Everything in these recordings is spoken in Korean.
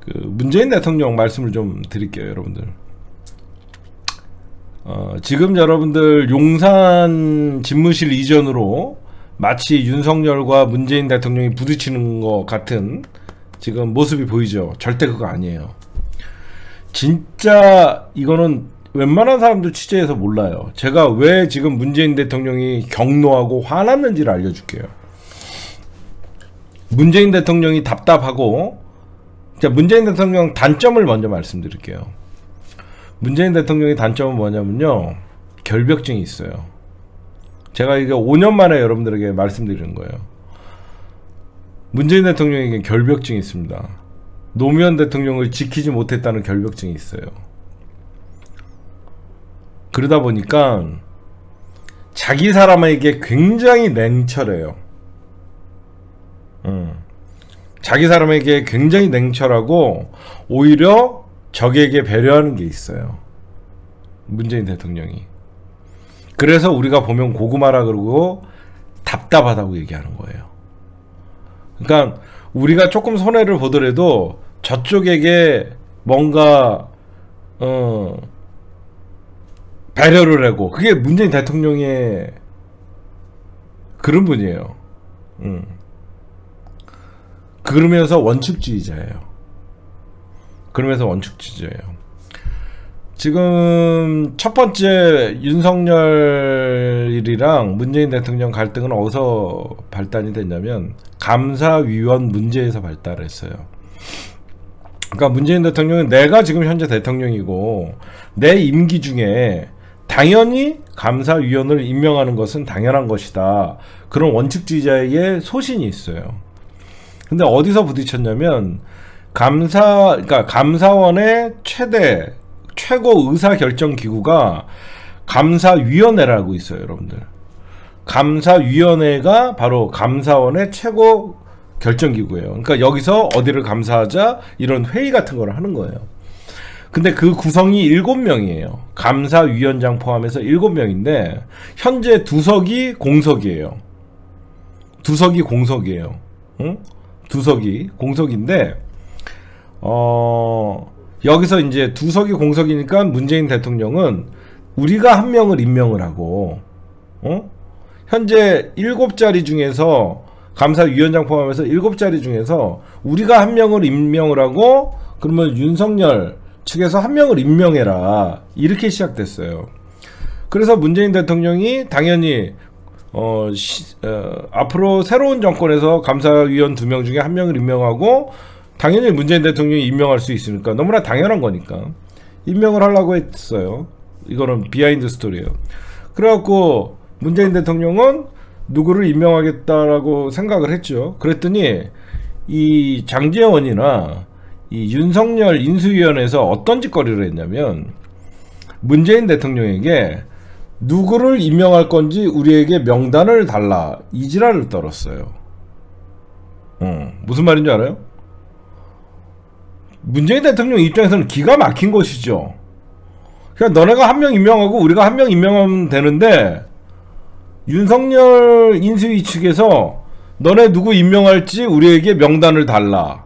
그 문재인 대통령 말씀을 좀 드릴게요, 여러분들. 어, 지금 여러분들 용산 집무실 이전으로 마치 윤석열과 문재인 대통령이 부딪히는 것 같은 지금 모습이 보이죠. 절대 그거 아니에요. 진짜 이거는 웬만한 사람도 취재해서 몰라요. 제가 왜 지금 문재인 대통령이 경노하고 화났는지를 알려줄게요. 문재인 대통령이 답답하고 자 문재인 대통령 단점을 먼저 말씀드릴게요. 문재인 대통령의 단점은 뭐냐면요. 결벽증이 있어요. 제가 이게 5년 만에 여러분들에게 말씀드리는 거예요. 문재인 대통령에게 결벽증이 있습니다. 노무현 대통령을 지키지 못했다는 결벽증이 있어요. 그러다 보니까 자기 사람에게 굉장히 냉철해요. 음. 자기 사람에게 굉장히 냉철하고 오히려 적에게 배려하는 게 있어요. 문재인 대통령이. 그래서 우리가 보면 고구마라 그러고 답답하다고 얘기하는 거예요. 그러니까 우리가 조금 손해를 보더라도 저쪽에게 뭔가 어 배려를 하고 그게 문재인 대통령의 그런 분이에요. 음. 그러면서 원칙주의자예요. 그러면서 원칙주의자예요. 지금 첫 번째 윤석열이랑 문재인 대통령 갈등은 어디서 발단이 됐냐면 감사위원 문제에서 발달했어요. 그러니까 문재인 대통령은 내가 지금 현재 대통령이고 내 임기 중에 당연히 감사위원을 임명하는 것은 당연한 것이다. 그런 원칙주의자의 소신이 있어요. 근데 어디서 부딪혔냐면 감사 그러니까 감사원의 최대 최고 의사 결정 기구가 감사위원회라고 있어요, 여러분들. 감사위원회가 바로 감사원의 최고 결정 기구예요. 그러니까 여기서 어디를 감사하자 이런 회의 같은 걸 하는 거예요. 근데 그 구성이 7명이에요. 감사위원장 포함해서 7명인데 현재 두석이 공석이에요. 두석이 공석이에요. 응? 두석이 공석인데 어 여기서 이제 두석이 공석이니까 문재인 대통령은 우리가 한 명을 임명을 하고 어? 현재 일곱 자리 중에서 감사위원장 포함해서 일곱 자리 중에서 우리가 한 명을 임명을 하고 그러면 윤석열 측에서 한 명을 임명해라 이렇게 시작됐어요. 그래서 문재인 대통령이 당연히 어, 시, 어, 앞으로 새로운 정권에서 감사위원 두 명 중에 한 명을 임명하고 당연히 문재인 대통령이 임명할 수 있으니까 너무나 당연한 거니까 임명을 하려고 했어요. 이거는 behind story예요. 그래갖고 문재인 대통령은 누구를 임명하겠다라고 생각을 했죠. 그랬더니 이 장제원이나 이 윤석열 인수위원회에서 어떤 짓거리를 했냐면 문재인 대통령에게 누구를 임명할 건지 우리에게 명단을 달라 이지랄을 떨었어요. 어, 무슨 말인지 알아요? 문재인 대통령 입장에서는 기가 막힌 것이죠. 그냥 너네가 한 명 임명하고 우리가 한 명 임명하면 되는데 윤석열 인수위 측에서 너네 누구 임명할지 우리에게 명단을 달라.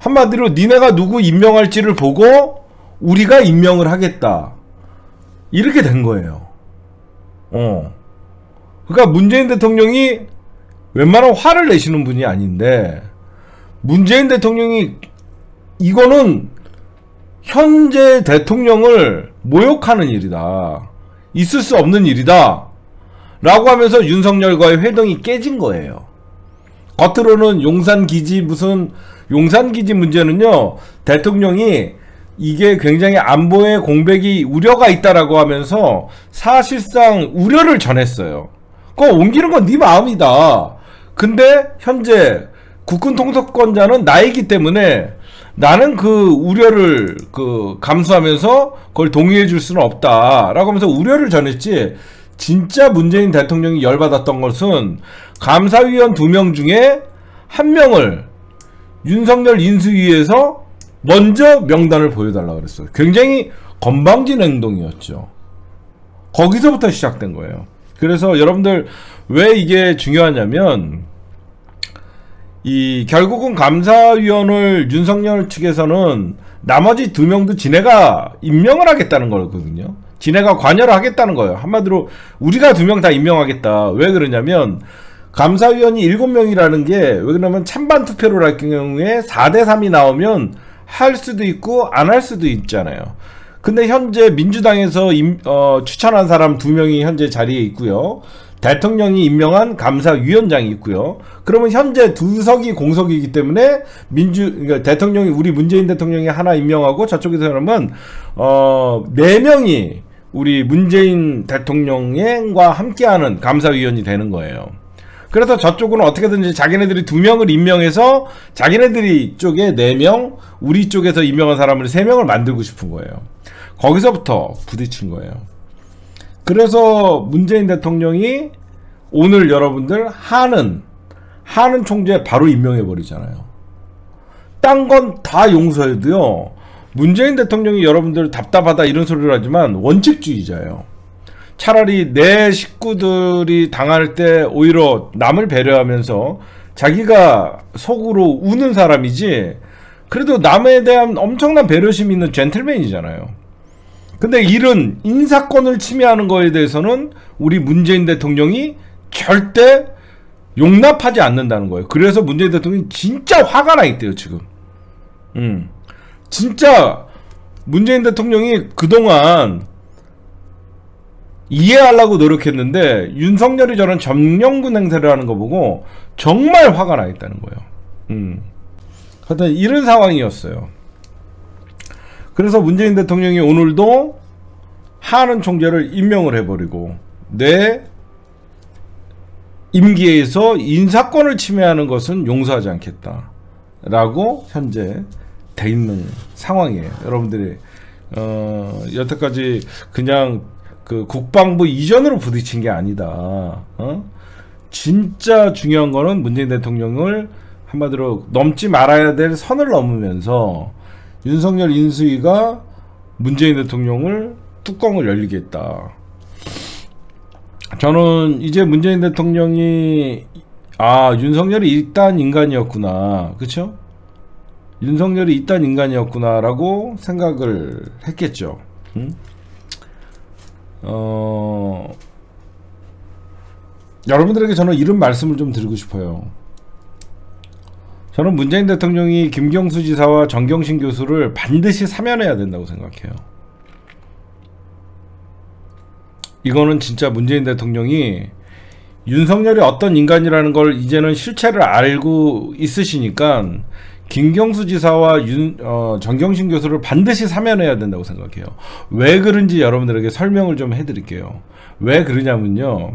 한마디로 니네가 누구 임명할지를 보고 우리가 임명을 하겠다. 이렇게 된 거예요. 어. 그러니까 문재인 대통령이 웬만하면 화를 내시는 분이 아닌데 문재인 대통령이 이거는 현재 대통령을 모욕하는 일이다. 있을 수 없는 일이다. 라고 하면서 윤석열과의 회동이 깨진 거예요. 겉으로는 용산 기지 무슨 용산 기지 문제는요. 대통령이 이게 굉장히 안보에 공백이 우려가 있다라고 하면서 사실상 우려를 전했어요. 그거 옮기는 건 네 마음이다. 근데 현재 국군 통수권자는 나이기 때문에 나는 그 우려를 그 감수하면서 그걸 동의해 줄 수는 없다라고 하면서 우려를 전했지 진짜 문재인 대통령이 열받았던 것은 감사위원 두 명 중에 한 명을 윤석열 인수위에서 먼저 명단을 보여달라 그랬어요. 굉장히 건방진 행동이었죠. 거기서부터 시작된 거예요. 그래서 여러분들 왜 이게 중요하냐면 이 결국은 감사위원을 윤석열 측에서는 나머지 두 명도 지네가 임명을 하겠다는 거거든요. 지네가 관여를 하겠다는 거예요. 한마디로 우리가 두 명 다 임명하겠다. 왜 그러냐면 감사위원이 일곱 명이라는 게 왜 그러냐면 찬반 투표를 할 경우에 4대 3이 나오면 할 수도 있고 안 할 수도 있잖아요. 근데 현재 민주당에서 임, 어, 추천한 사람 두 명이 현재 자리에 있고요. 대통령이 임명한 감사위원장이 있고요. 그러면 현재 두 석이 공석이기 때문에 민주 그러니까 대통령이 우리 문재인 대통령이 하나 임명하고 저쪽에서 그러면 어네 명이 우리 문재인 대통령과 함께하는 감사위원이 되는 거예요. 그래서 저쪽은 어떻게든지 자기네들이 두 명을 임명해서 자기네들이 쪽에 네 명, 우리 쪽에서 임명한 사람을 세 명을 만들고 싶은 거예요. 거기서부터 부딪힌 거예요. 그래서 문재인 대통령이 오늘 여러분들 하는 하는 총재 바로 임명해 버리잖아요. 딴 건 다 용서해도요. 문재인 대통령이 여러분들 답답하다 이런 소리를 하지만 원칙주의자예요. 차라리 내 식구들이 당할 때 오히려 남을 배려하면서 자기가 속으로 우는 사람이지 그래도 남에 대한 엄청난 배려심 있는 젠틀맨이잖아요. 근데 이런 인사권을 침해하는 거에 대해서는 우리 문재인 대통령이 절대 용납하지 않는다는 거예요. 그래서 문재인 대통령이 진짜 화가 나 있대요, 지금. 음. 진짜 문재인 대통령이 그동안 이해하려고 노력했는데 윤석열이 저런 점령군 행세를 하는 거 보고 정말 화가 나 있다는 거예요. 음. 하여튼 이런 상황이었어요. 그래서 문재인 대통령이 오늘도 하는 총재를 임명을 해버리고 내 임기에서 인사권을 침해하는 것은 용서하지 않겠다 라고 현재 돼 있는 상황이에요. 여러분들이 어, 여태까지 그냥 그 국방부 이전으로 부딪힌 게 아니다. 어? 진짜 중요한 거는 문재인 대통령을 한마디로 넘지 말아야 될 선을 넘으면서 윤석열 인수위가 문재인 대통령을 뚜껑을 열리겠다. 저는 이제 문재인 대통령이 아 윤석열이 일단 인간이었구나, 그렇죠? 윤석열이 일단 인간이었구나라고 생각을 했겠죠. 응? 어, 여러분들에게 저는 이런 말씀을 좀 드리고 싶어요. 저는 문재인 대통령이 김경수 지사와 정경심 교수를 반드시 사면해야 된다고 생각해요. 이거는 진짜 문재인 대통령이 윤석열이 어떤 인간이라는 걸 이제는 실체를 알고 있으시니까 김경수 지사와 윤, 어, 정경심 교수를 반드시 사면해야 된다고 생각해요. 왜 그런지 여러분들에게 설명을 좀 해드릴게요. 왜 그러냐면요.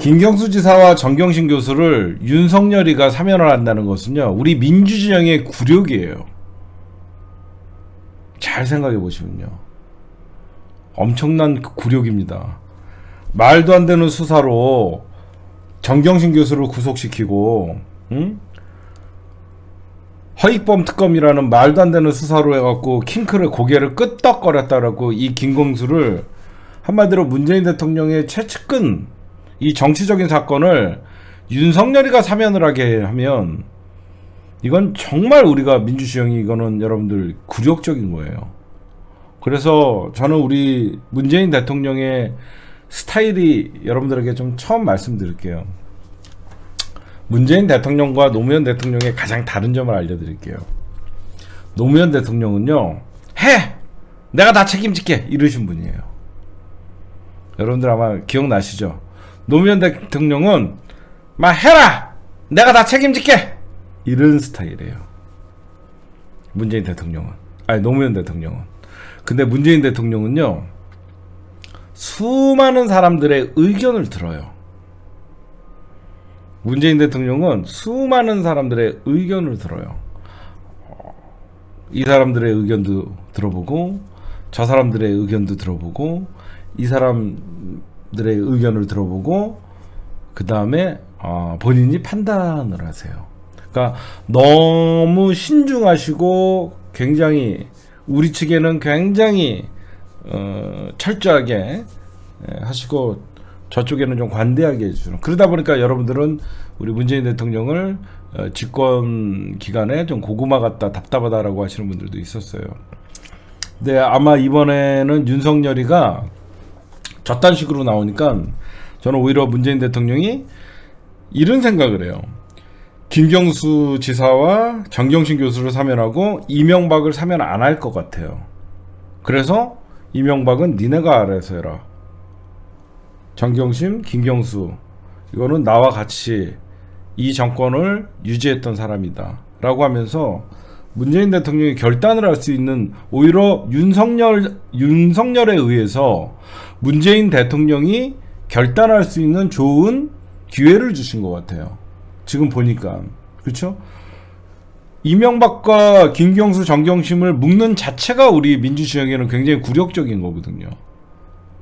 김경수 지사와 정경심 교수를 윤석열이가 사면을 한다는 것은요. 우리 민주진영의 굴욕이에요. 잘 생각해 보시면요. 엄청난 굴욕입니다. 말도 안 되는 수사로 정경심 교수를 구속시키고 응? 허익범 특검이라는 말도 안 되는 수사로 해갖고 킹크를 고개를 끄덕거렸다라고 이 김경수를 한마디로 문재인 대통령의 최측근 이 정치적인 사건을 윤석열이가 사면을 하게 하면 이건 정말 우리가 민주주의 이거는 여러분들 굴욕적인 거예요. 그래서 저는 우리 문재인 대통령의 스타일이 여러분들에게 좀 처음 말씀드릴게요. 문재인 대통령과 노무현 대통령의 가장 다른 점을 알려드릴게요. 노무현 대통령은요, 해! 내가 다 책임질게! 이러신 분이에요. 여러분들 아마 기억나시죠? 노무현 대통령은 막 해라! 내가 다 책임질게! 이런 스타일이에요. 문재인 대통령은. 아니, 노무현 대통령은. 근데 문재인 대통령은요, 수많은 사람들의 의견을 들어요. 문재인 대통령은 수많은 사람들의 의견을 들어요. 이 사람들의 의견도 들어보고, 저 사람들의 의견도 들어보고, 이 사람 들의 의견을 들어보고 그 다음에 어, 본인이 판단을 하세요. 그러니까 너무 신중하시고 굉장히 우리 측에는 굉장히 어, 철저하게 예, 하시고 저쪽에는 좀 관대하게 해주는 그러다 보니까 여러분들은 우리 문재인 대통령을 어, 집권 기간에 좀 고구마 같다 답답하다라고 하시는 분들도 있었어요. 근데 아마 이번에는 윤석열이가 저딴 식으로 나오니까 저는 오히려 문재인 대통령이 이런 생각을 해요. 김경수 지사와 정경심 교수를 사면하고 이명박을 사면 안 할 것 같아요. 그래서 이명박은 니네가 알아서 해라. 정경심, 김경수 이거는 나와 같이 이 정권을 유지했던 사람이다. 라고 하면서 문재인 대통령이 결단을 할 수 있는 오히려 윤석열 윤석열에 의해서 문재인 대통령이 결단할 수 있는 좋은 기회를 주신 것 같아요. 지금 보니까 그렇죠? 이명박과 김경수, 정경심을 묶는 자체가 우리 민주주의에게는 굉장히 굴욕적인 거거든요.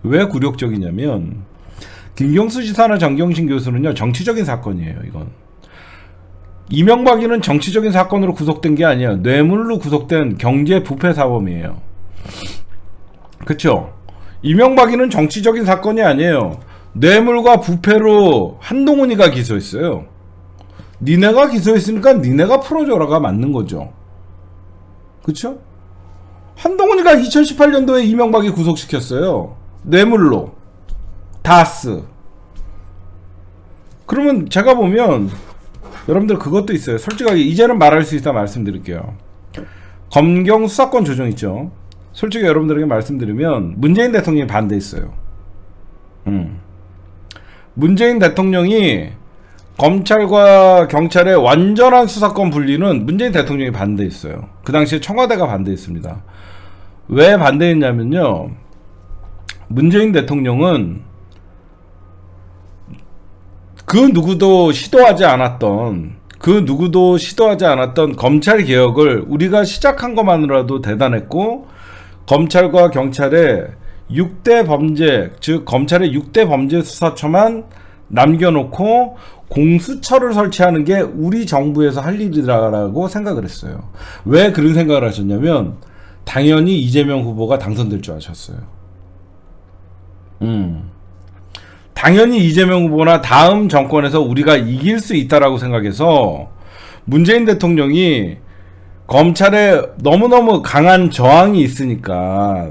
왜 굴욕적이냐면 김경수 지사나 정경심 교수는요 정치적인 사건이에요. 이건 이명박이는 정치적인 사건으로 구속된 게 아니에요. 뇌물로 구속된 경제 부패 사범이에요. 그렇죠? 이명박이는 정치적인 사건이 아니에요. 뇌물과 부패로 한동훈이가 기소했어요. 니네가 기소했으니까 니네가 풀어줘라가 맞는 거죠. 그렇죠? 한동훈이가 2018년도에 이명박이 구속시켰어요. 뇌물로. 다스. 그러면 제가 보면 여러분들 그것도 있어요. 솔직하게 이제는 말할 수 있다 말씀드릴게요. 검경 수사권 조정 있죠. 솔직히 여러분들에게 말씀드리면 문재인 대통령이 반대했어요. 음. 문재인 대통령이 검찰과 경찰의 완전한 수사권 분리는 문재인 대통령이 반대했어요. 그 당시에 청와대가 반대했습니다. 왜 반대했냐면요. 문재인 대통령은 그 누구도 시도하지 않았던 그 누구도 시도하지 않았던 검찰 개혁을 우리가 시작한 것만으로도 대단했고 검찰과 경찰의 6대 범죄 즉 검찰의 6대 범죄 수사처만 남겨놓고 공수처를 설치하는 게 우리 정부에서 할 일이라고 생각을 했어요. 왜 그런 생각을 하셨냐면 당연히 이재명 후보가 당선될 줄 아셨어요. 음. 당연히 이재명 후보나 다음 정권에서 우리가 이길 수 있다라고 생각해서 문재인 대통령이 검찰에 너무너무 강한 저항이 있으니까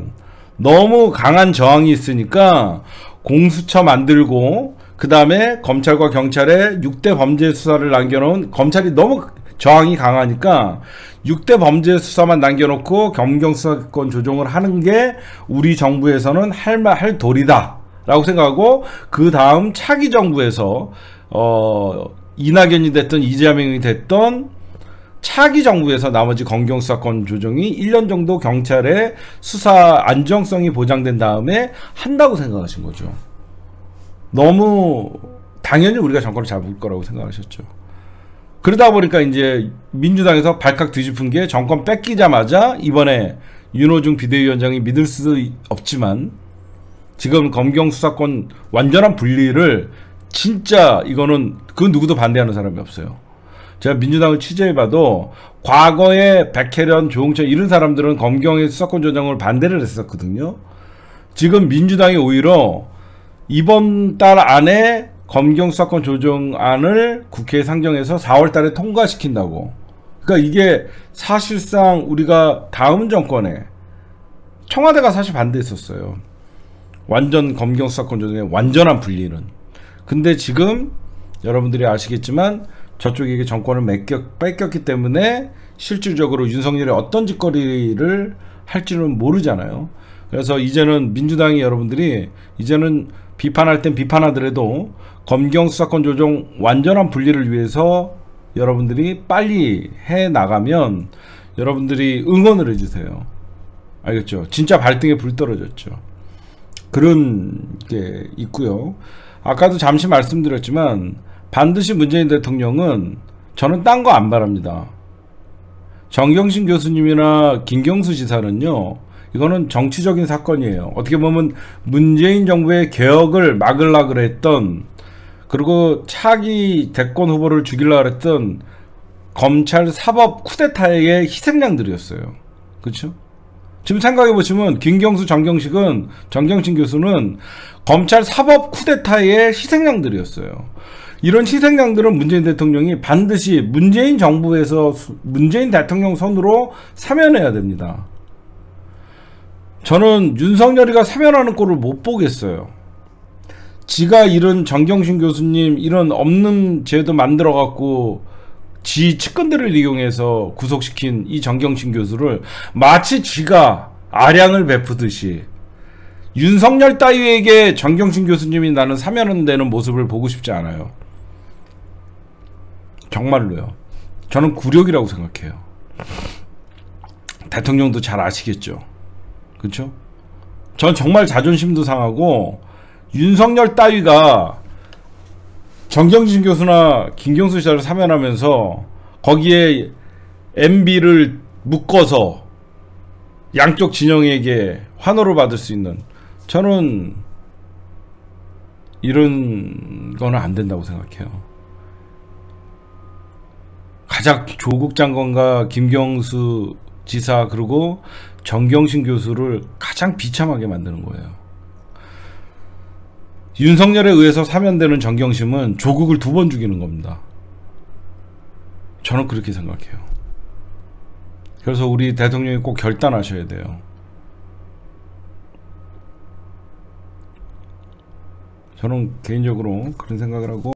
너무 강한 저항이 있으니까 공수처 만들고 그 다음에 검찰과 경찰에 6대 범죄 수사를 남겨놓은 검찰이 너무 저항이 강하니까 6대 범죄 수사만 남겨놓고 검경수사권 조정을 하는 게 우리 정부에서는 할 말 할 도리다. 라고 생각하고 그 다음 차기 정부에서 어 이낙연이 됐던 이재명이 됐던 차기 정부에서 나머지 검경 수사권 조정이 1년 정도 경찰의 수사 안정성이 보장된 다음에 한다고 생각하신 거죠. 너무 당연히 우리가 정권을 잡을 거라고 생각하셨죠. 그러다 보니까 이제 민주당에서 발칵 뒤집은 게 정권 뺏기자마자 이번에 윤호중 비대위원장이 믿을 수 없지만 지금 검경 수사권 완전한 분리를 진짜 이거는 그 누구도 반대하는 사람이 없어요. 제가 민주당을 취재해봐도 과거에 백혜련, 조홍천 이런 사람들은 검경의 수사권 조정을 반대를 했었거든요. 지금 민주당이 오히려 이번 달 안에 검경 수사권 조정안을 국회에 상정해서 4월 달에 통과시킨다고. 그러니까 이게 사실상 우리가 다음 정권에 청와대가 사실 반대했었어요. 완전 검경 수사권 조정의 완전한 분리는. 근데 지금 여러분들이 아시겠지만 저쪽에게 정권을 뺏겼, 뺏겼기 때문에 실질적으로 윤석열이 어떤 짓거리를 할지는 모르잖아요. 그래서 이제는 민주당이 여러분들이 이제는 비판할 땐 비판하더라도 검경 수사권 조정 완전한 분리를 위해서 여러분들이 빨리 해 나가면 여러분들이 응원을 해주세요. 알겠죠? 진짜 발등에 불 떨어졌죠. 그런 게 있고요. 아까도 잠시 말씀드렸지만 반드시 문재인 대통령은 저는 딴 거 안 바랍니다. 정경심 교수님이나 김경수 지사는요. 이거는 정치적인 사건이에요. 어떻게 보면 문재인 정부의 개혁을 막으려 그랬던 그리고 차기 대권 후보를 죽이려 그랬던 검찰 사법 쿠데타의 희생양들이었어요. 그렇죠? 지금 생각해 보시면 김경수, 정경식은 정경심 교수는 검찰 사법 쿠데타의 희생양들이었어요. 이런 희생양들은 문재인 대통령이 반드시 문재인 정부에서 수- 문재인 대통령 손으로 사면해야 됩니다. 저는 윤석열이가 사면하는 꼴을 못 보겠어요. 지가 이런 정경심 교수님 이런 없는 제도 만들어 갖고 지 측근들을 이용해서 구속시킨 이 정경심 교수를 마치 지가 아량을 베푸듯이 윤석열 따위에게 정경심 교수님이 나는 사면되는 모습을 보고 싶지 않아요. 정말로요. 저는 굴욕이라고 생각해요. 대통령도 잘 아시겠죠. 그렇죠? 전 정말 자존심도 상하고 윤석열 따위가 정경진 교수나 김경수 씨를 사면하면서 거기에 MB를 묶어서 양쪽 진영에게 환호를 받을 수 있는 저는 이런 거는 안 된다고 생각해요. 가장 조국 장관과 김경수 지사 그리고 정경심 교수를 가장 비참하게 만드는 거예요. 윤석열에 의해서 사면되는 정경심은 조국을 두 번 죽이는 겁니다. 저는 그렇게 생각해요. 그래서 우리 대통령이 꼭 결단하셔야 돼요. 저는 개인적으로 그런 생각을 하고